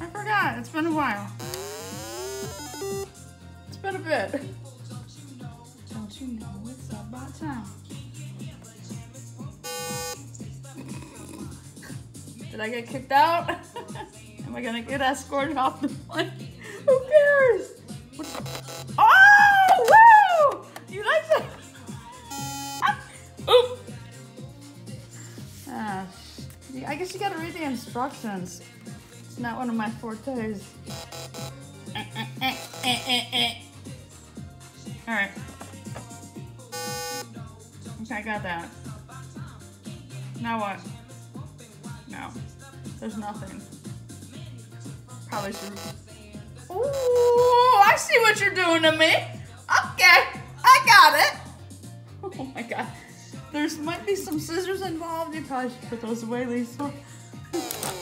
I forgot. It's been a while. It's been a bit. Don't you know it's about time? Did I get kicked out? Am I gonna get escorted off the plane? Who cares? Oh, woo! You like that? Oop! Ah, I guess you gotta read the instructions. It's not one of my fortes. Eh, eh, eh, Alright. Okay, I got that. Now what? No. There's nothing. Probably should. Ooh, I see what you're doing to me. Okay, I got it. Oh my god. There's might be some scissors involved. You probably should put those away, Lisa.